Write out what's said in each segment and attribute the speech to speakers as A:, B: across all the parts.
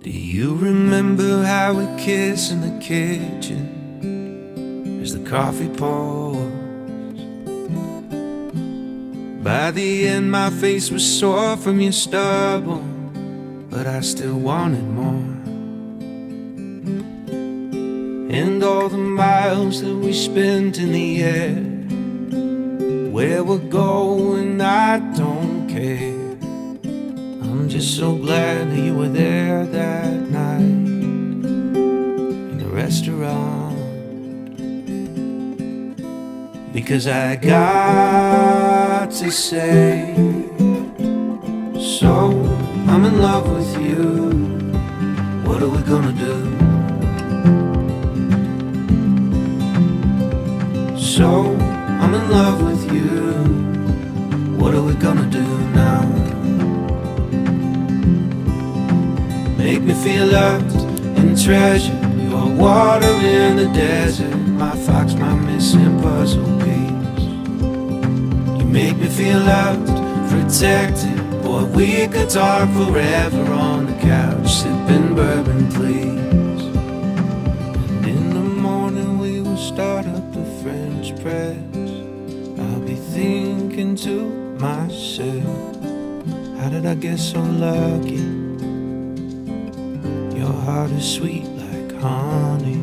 A: Do you remember how we kissed in the kitchen as the coffee pours? By the end, my face was sore from your stubble, but I still wanted more. And all the miles that we spent in the air, where we're going, I don't just so glad that you were there that night in the restaurant. Because I got to say, so I'm in love with you. What are we gonna do? So I'm in love with you. What are we gonna do now? Make me feel loved and treasured. You are water in the desert. My fox, my missing puzzle piece. You make me feel loved, protected. Boy, we could talk forever on the couch, sipping bourbon, please. And in the morning we will start up the French press. I'll be thinking to myself, how did I get so lucky? Heart is sweet like honey.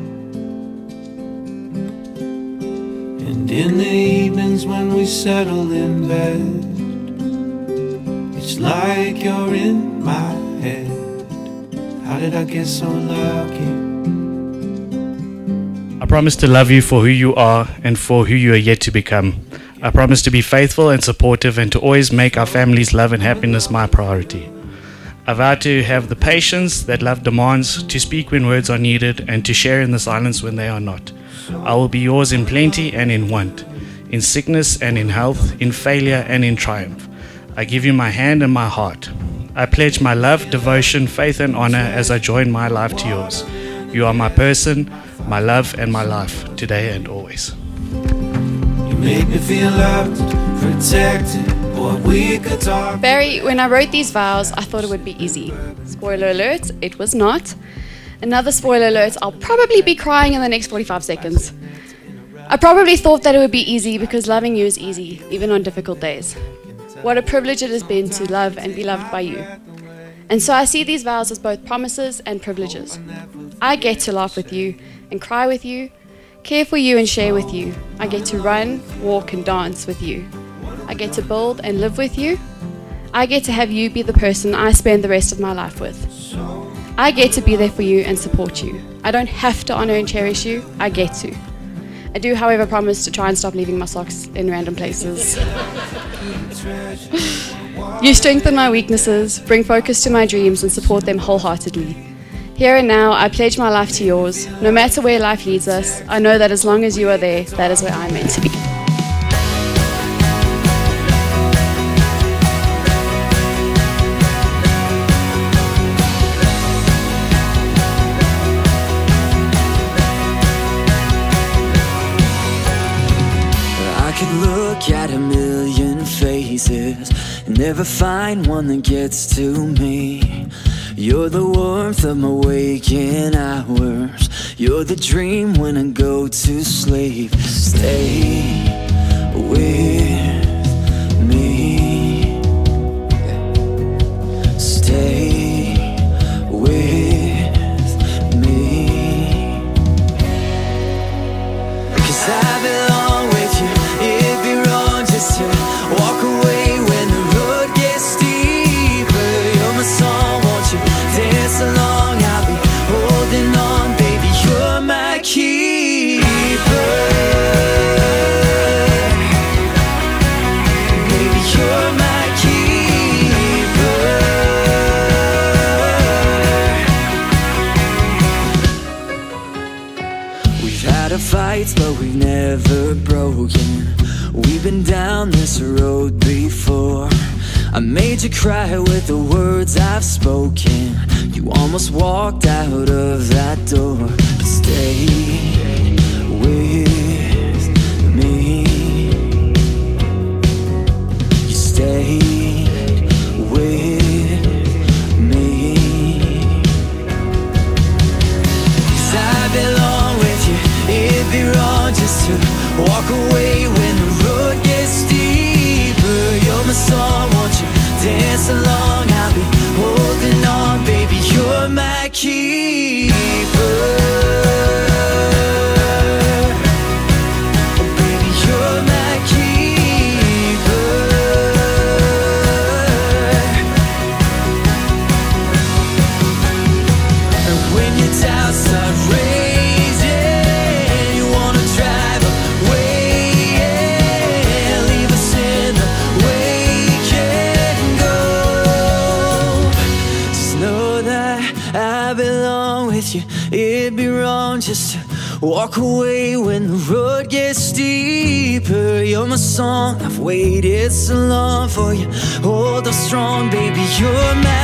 A: And in the evenings when we settle in bed, it's like you're in my head. How did I get so lucky?
B: I promise to love you for who you are and for who you are yet to become. I promise to be faithful and supportive and to always make our family's love and happiness my priority. I vow to have the patience that love demands, to speak when words are needed, and to share in the silence when they are not. I will be yours in plenty and in want, in sickness and in health, in failure and in triumph. I give you my hand and my heart. I pledge my love, devotion, faith, and honor as I join my life to yours. You are my person, my love, and my life, today and always.
A: You make me feel loved, protected. Boy, we could talk.
C: Barry, when I wrote these vows, I thought it would be easy. Spoiler alert, it was not. Another spoiler alert, I'll probably be crying in the next 45 seconds. I probably thought that it would be easy because loving you is easy, even on difficult days. What a privilege it has been to love and be loved by you. And so I see these vows as both promises and privileges. I get to laugh with you and cry with you, care for you and share with you. I get to run, walk, and dance with you. I get to build and live with you. I get to have you be the person I spend the rest of my life with. I get to be there for you and support you. I don't have to honor and cherish you, I get to. I do, however, promise to try and stop leaving my socks in random places. you strengthen my weaknesses, bring focus to my dreams, and support them wholeheartedly. Here and now, I pledge my life to yours. No matter where life leads us, I know that as long as you are there, that is where I'm meant to be.
D: Look at a million faces and never find one that gets to me. You're the warmth of my waking hours. You're the dream when I go to sleep. Stay with been down this road before. I made you cry with the words I've spoken. You almost walked out of that door. But stay with I belong with you. It'd be wrong just to walk away when the road gets steeper. You're my song, I've waited so long for you. Hold up strong, baby, you're my